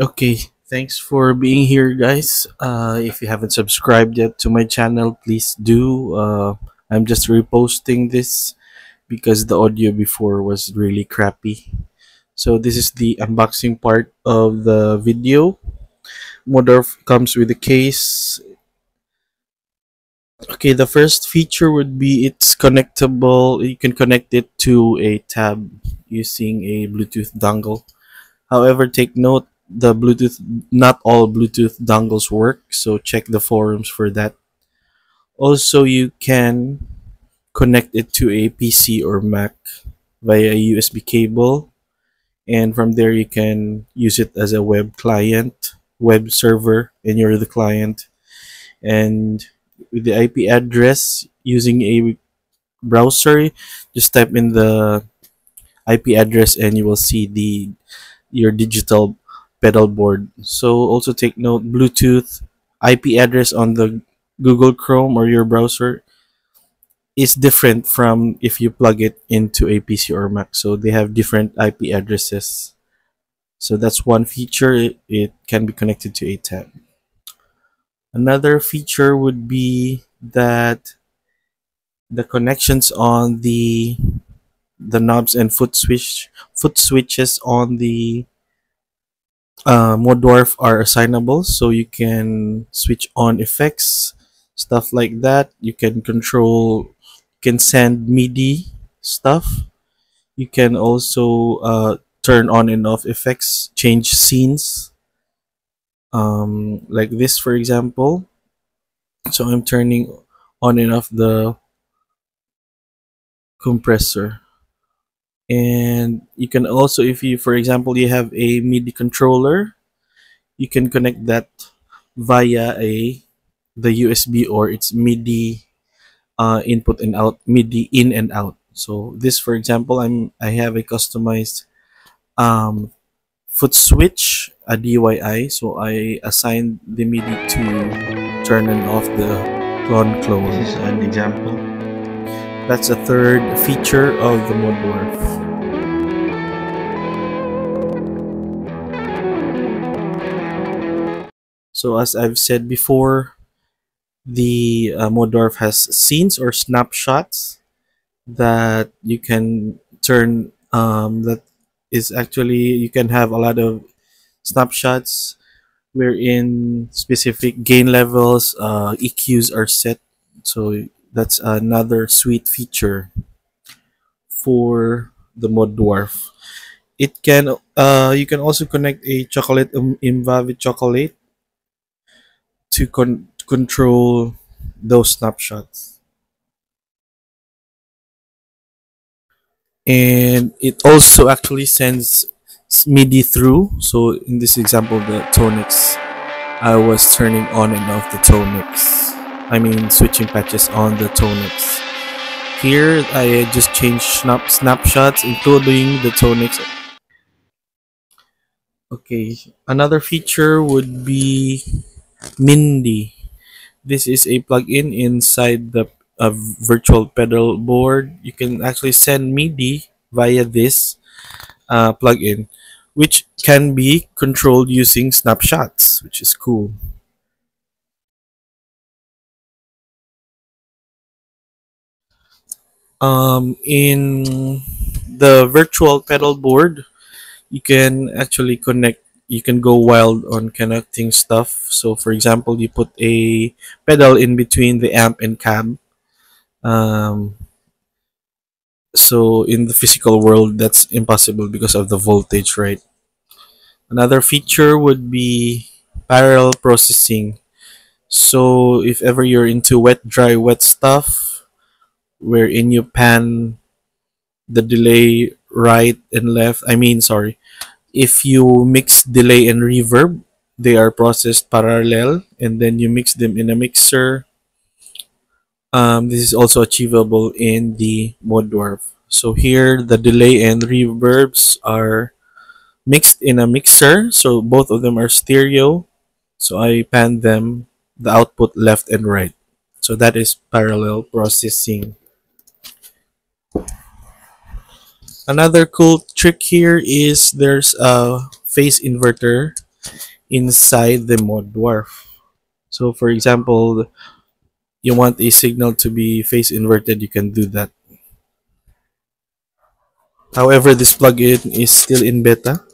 Okay, thanks for being here, guys. Uh, if you haven't subscribed yet to my channel, please do. Uh, I'm just reposting this because the audio before was really crappy. So this is the unboxing part of the video. Mod Dwarf comes with a case. Okay, the first feature would be it's connectable. You can connect it to a tab using a Bluetooth dongle. However, take note the Bluetooth, not all Bluetooth dongles work, so check the forums for that. Also, you can connect it to a PC or Mac via a USB cable, and from there you can use it as a web client, web server, and you're the client. And with the IP address using a browser, just type in the IP address and you will see the your digital pedal board. So also take note Bluetooth IP address on the Google Chrome or your browser is different from if you plug it into a PC or Mac. So they have different IP addresses. So that's one feature. It, can be connected to a tab. Another feature would be that the connections on the the knobs and foot switch foot switches on the uh, Mod Dwarf are assignable so you can switch on effects stuff like that. You can control you can send MIDI stuff. You can also uh, turn on and off effects change scenes. Um, like this for example. So I'm turning on and off the compressor and you can also if you for example you have a MIDI controller you can connect that via a the USB or its MIDI uh, input and out MIDI in and out so this for example I'm I have a customized um, foot switch a DYI so I assigned the MIDI to turn and off the clone clone This is an example. that's a third feature of the Mod Dwarf. So as I've said before, the uh, Mod Dwarf has scenes or snapshots that you can turn um, that is actually you can have a lot of snapshots wherein specific gain levels uh, EQs are set. So that's another sweet feature for the mod dwarf it can uh you can also connect a chocolate um, with chocolate to con- control those snapshots and it also actually sends MIDI through so in this example the Tonex I was turning on and off the Tonex I mean switching patches on the Tonex. Here I just changed snap snapshots including the Tonix. Okay, another feature would be Mindi. This is a plugin inside the uh, virtual pedal board. You can actually send MIDI via this uh, plugin, which can be controlled using snapshots, which is cool. um, in the virtual pedal board you can actually connect you can go wild on connecting stuff so for example you put a pedal in between the amp and cab um, so in the physical world that's impossible because of the voltage right another feature would be parallel processing so if ever you're into wet dry wet stuff wherein you pan the delay right and left. I mean, sorry. If you mix delay and reverb, they are processed parallel and then you mix them in a mixer. Um, this is also achievable in the Mod Dwarf. So here, the delay and reverbs are mixed in a mixer. So both of them are stereo. So I pan them, the output left and right. So that is parallel processing. Another cool trick here is there's a phase inverter inside the mod dwarf. So for example, you want a signal to be phase inverted, you can do that. However, this plugin is still in beta.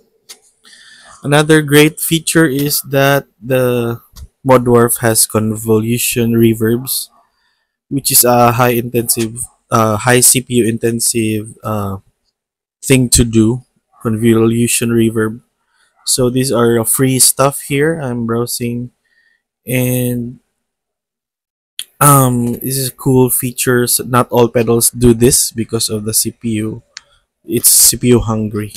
Another great feature is that the mod dwarf has convolution reverbs, which is a high intensive, uh, high CPU intensive uh, thing to do. Convolution reverb. So these are free stuff here. I'm browsing, and um, this is cool features. Not all pedals do this because of the CPU. It's CPU hungry.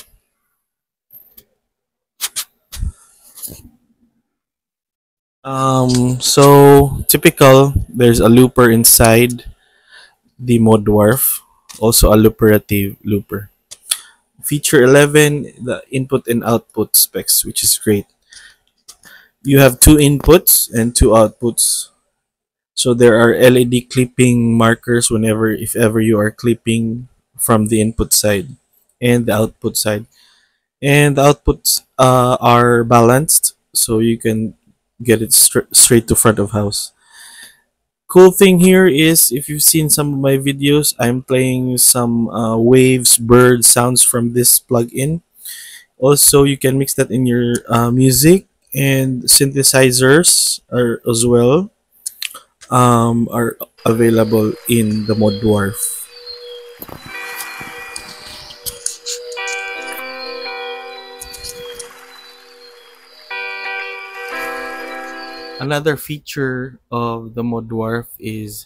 Um, so typical, there's a looper inside the mod dwarf, also a looperative looper. Feature 11, the input and output specs, which is great. You have two inputs and two outputs. So there are LED clipping markers whenever, if ever you are clipping from the input side and the output side. And the outputs uh, are balanced, so you can get it stra straight to front of house. Cool thing here is if you've seen some of my videos, I'm playing some uh, waves, bird sounds from this plugin. Also, you can mix that in your uh, music and synthesizers are as well um, are available in the mod dwarf. Another feature of the mod dwarf is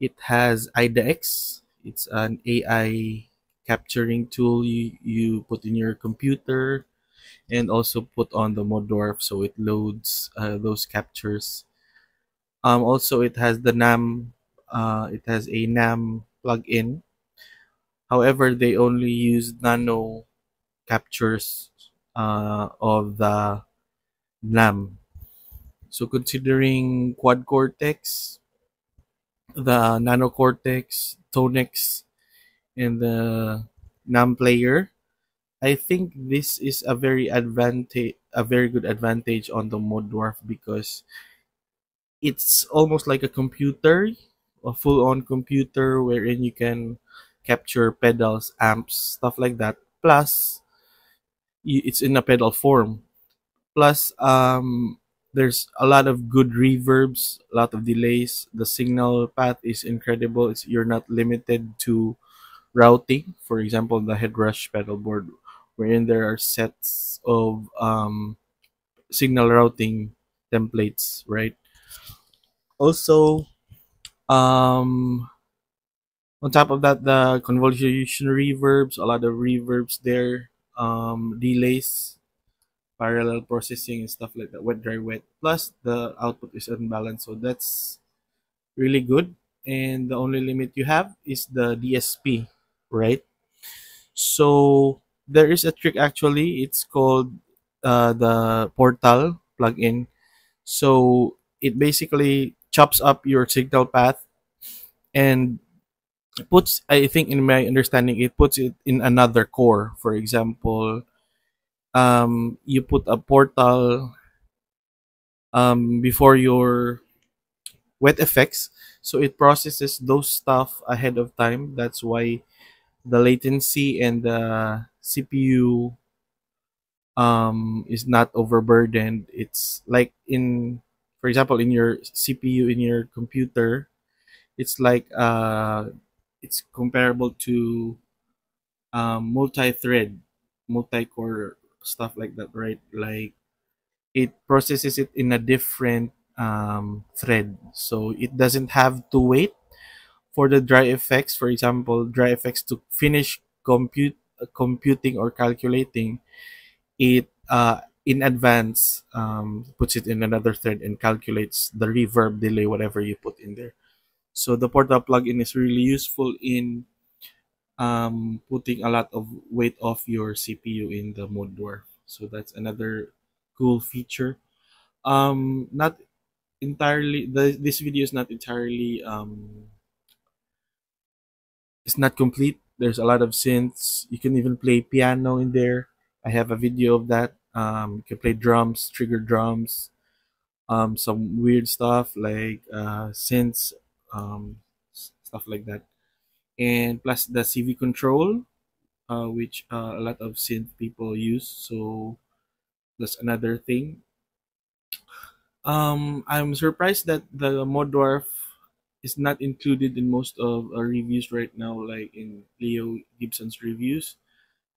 it has Aida X. It's an AI capturing tool you, you put in your computer and also put on the mod dwarf so it loads uh, those captures. Um, also, it has the NAM. Uh, it has a NAM plugin. However, they only use nano captures uh, of the NAM so considering quad cortex, the nano cortex, Tonex, and the NAM player, I think this is a very advantage, a very good advantage on the mod dwarf because it's almost like a computer, a full-on computer wherein you can capture pedals, amps, stuff like that. Plus, it's in a pedal form. Plus, um, there's a lot of good reverbs, a lot of delays. The signal path is incredible. It's you're not limited to routing. For example, the Headrush pedal board, wherein there are sets of um, signal routing templates, right? Also, um, on top of that, the convolution reverbs, a lot of reverbs there, um, delays, parallel processing and stuff like that wet dry wet. Plus the output is unbalanced so that's really good. And the only limit you have is the dsp right? So there is a trick actually. It's called uh, the portal plugin. So it basically chops up your signal path and puts i think in my understanding it puts it in another core. For example um, you put a portal um, before your wet effects. So it processes those stuff ahead of time. That's why the latency and the cpu um, is not overburdened. It's like in for example in your cpu in your computer it's like uh, it's comparable to um, multi-thread multi-core stuff like that, right? Like it processes it in a different um, thread, so it doesn't have to wait for the dry effects. For example, dry effects to finish compute uh, computing or calculating it uh, in advance um, puts it in another thread and calculates the reverb delay whatever you put in there so the portal plugin is really useful in um, putting a lot of weight off your CPU in the mod dwarf. So that's another cool feature. Um, not entirely, the, this video is not entirely, um, it's not complete. There's a lot of synths. You can even play piano in there. I have a video of that. Um, you can play drums, trigger drums, um, some weird stuff like uh, synths, um, stuff like that. And plus the CV control, uh, which uh, a lot of synth people use. So that's another thing. Um, I'm surprised that the Mod Dwarf is not included in most of our reviews right now, like in Leo Gibson's reviews.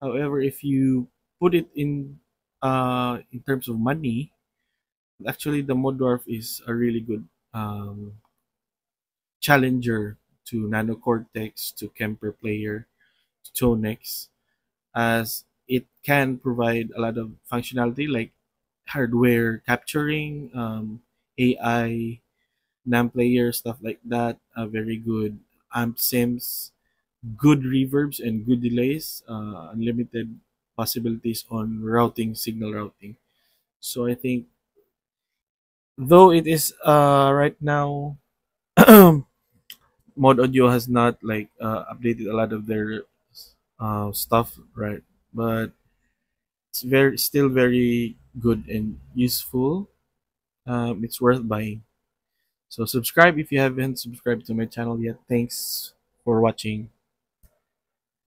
However, if you put it in uh, in terms of money, actually the Mod Dwarf is a really good um, challenger to Nanocortex, to Kemper Player, to Tonex, as it can provide a lot of functionality like hardware capturing, um, AI, NAM player, stuff like that. Uh, very good amp sims, good reverbs and good delays, uh, unlimited possibilities on routing, signal routing. So I think though it is uh, right now mod audio has not like uh, updated a lot of their uh, stuff right? But it's very still very good and useful. Um, it's worth buying. So subscribe if you haven't subscribed to my channel yet. Thanks for watching